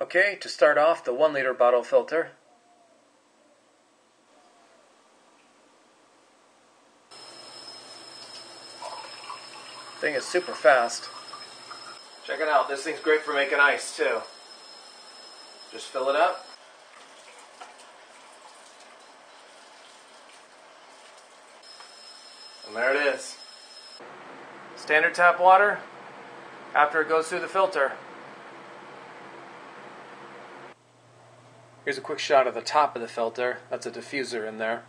Okay, to start off, the 1 liter bottle filter. Thing is super fast. Check it out, this thing's great for making ice too. Just fill it up. And there it is. Standard tap water after it goes through the filter. Here's a quick shot of the top of the filter. That's a diffuser in there.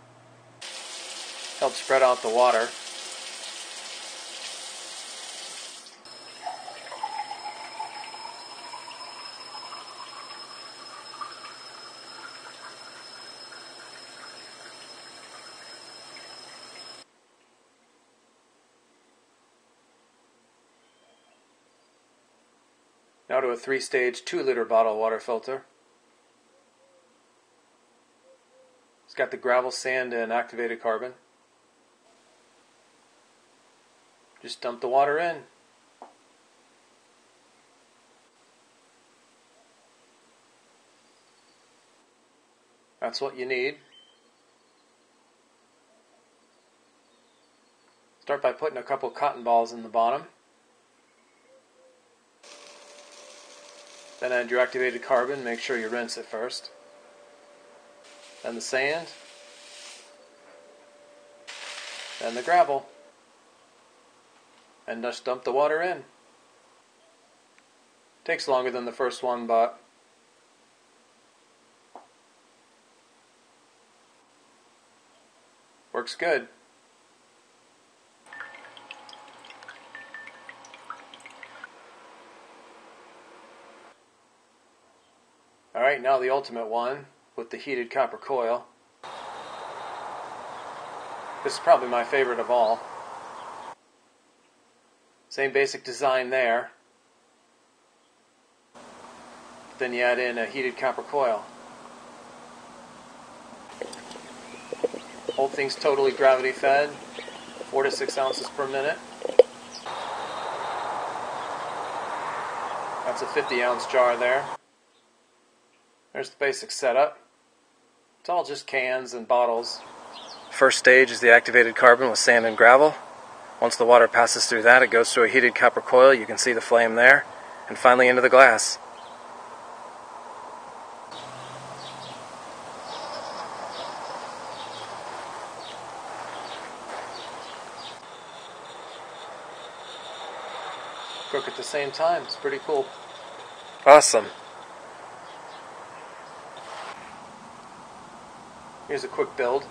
Helps spread out the water. Now to a three stage 2 liter bottle water filter. It's got the gravel, sand, and activated carbon. Just dump the water in. That's what you need. Start by putting a couple cotton balls in the bottom. Then add your activated carbon, make sure you rinse it first. Then the sand. Then the gravel. And just dump the water in. Takes longer than the first one, but works good. Alright, now the ultimate one with the heated copper coil. This is probably my favorite of all. Same basic design there. Then you add in a heated copper coil. Whole thing's totally gravity fed, 4 to 6 ounces per minute. That's a 50 ounce jar there. There's the basic setup. It's all just cans and bottles. First stage is the activated carbon with sand and gravel. Once the water passes through that, it goes through a heated copper coil. You can see the flame there. And finally into the glass. Cook at the same time. It's pretty cool. Awesome. Here's a quick build.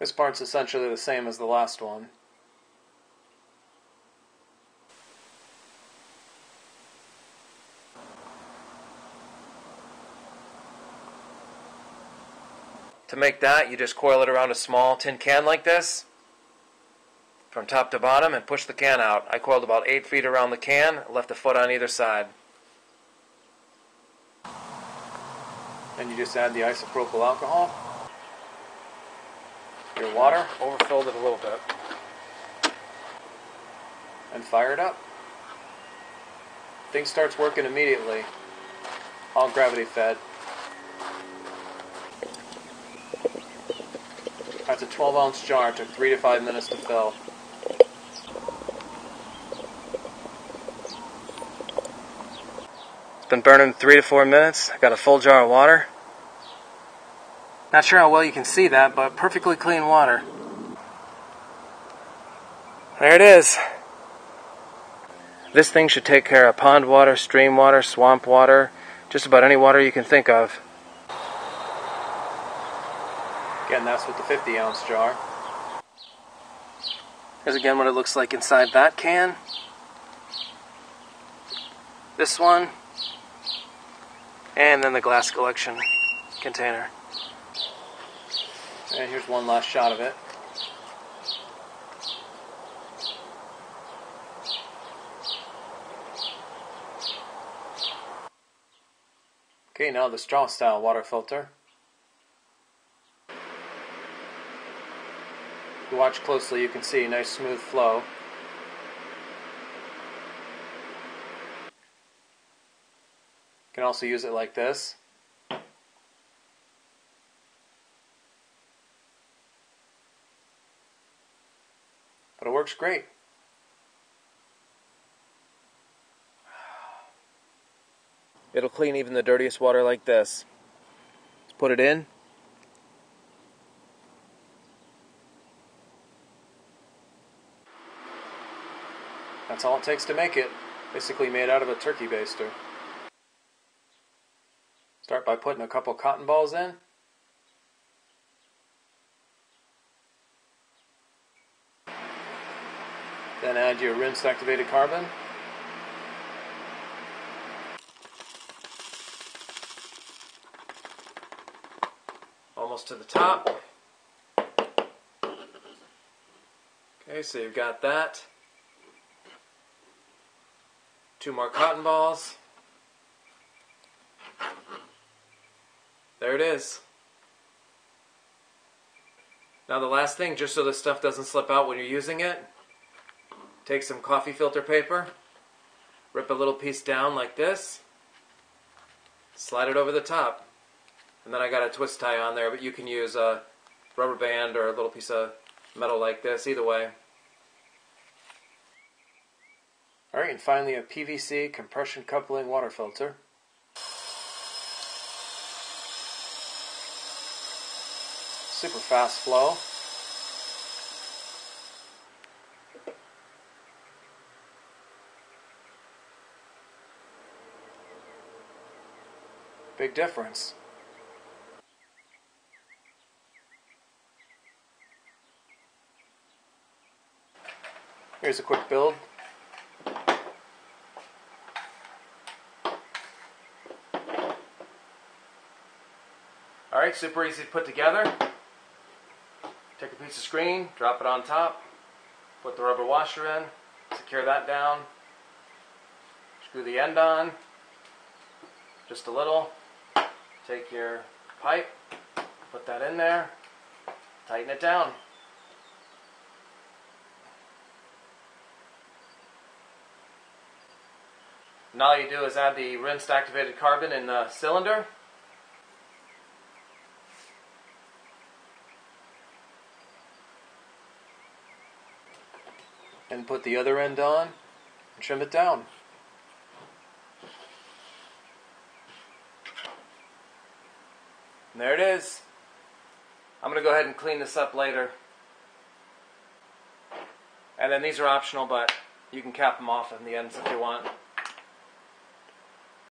This part's essentially the same as the last one. To make that, you just coil it around a small tin can like this from top to bottom and push the can out. I coiled about 8 feet around the can, left a foot on either side. Then you just add the isopropyl alcohol, your water, overfilled it a little bit, and fire it up. Thing starts working immediately, all gravity fed. That's a 12 ounce jar, took 3 to 5 minutes to fill. Been burning three to four minutes. I got a full jar of water. Not sure how well you can see that, but perfectly clean water. There it is. This thing should take care of pond water, stream water, swamp water, just about any water you can think of. Again, that's with the 50 ounce jar. Here's again what it looks like inside that can. This one, and then the glass collection container. And here's one last shot of it. Okay, now the straw style water filter. If you watch closely, you can see a nice smooth flow. Can also use it like this. But it works great. It'll clean even the dirtiest water like this. Let's put it in. That's all it takes to make it. Basically made out of a turkey baster. Start by putting a couple cotton balls in. Then add your rinsed activated carbon. Almost to the top. Okay, so you've got that. Two more cotton balls. There it is. Now the last thing, just so this stuff doesn't slip out when you're using it, take some coffee filter paper, rip a little piece down like this, slide it over the top. And then I got a twist tie on there, but you can use a rubber band or a little piece of metal like this, either way. Alright, and finally a PVC compression coupling water filter. Super fast flow. Big difference. Here's a quick build. Alright, super easy to put together. Piece of screen, drop it on top, put the rubber washer in, secure that down, screw the end on, just a little, take your pipe, put that in there, tighten it down. Now all you do is add the rinsed activated carbon in the cylinder. And put the other end on and trim it down. And there it is. I'm going to go ahead and clean this up later. And then these are optional, but you can cap them off in the ends if you want.